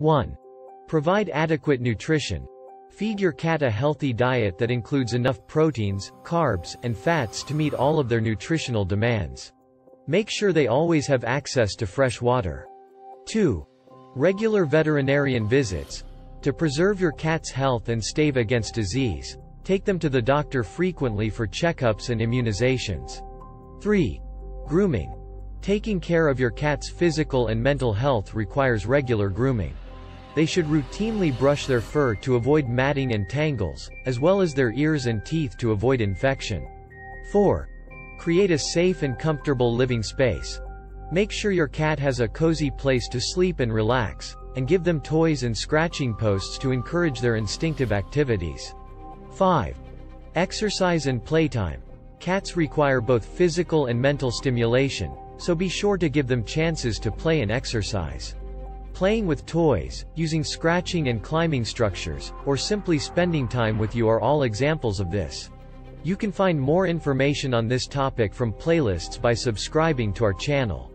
1. Provide adequate nutrition. Feed your cat a healthy diet that includes enough proteins, carbs, and fats to meet all of their nutritional demands. Make sure they always have access to fresh water. 2. Regular veterinarian visits. To preserve your cat's health and stave against disease, take them to the doctor frequently for checkups and immunizations. 3. Grooming. Taking care of your cat's physical and mental health requires regular grooming. They should routinely brush their fur to avoid matting and tangles, as well as their ears and teeth to avoid infection. 4. Create a safe and comfortable living space. Make sure your cat has a cozy place to sleep and relax, and give them toys and scratching posts to encourage their instinctive activities. 5. Exercise and playtime. Cats require both physical and mental stimulation, so be sure to give them chances to play and exercise. Playing with toys, using scratching and climbing structures, or simply spending time with you are all examples of this. You can find more information on this topic from playlists by subscribing to our channel.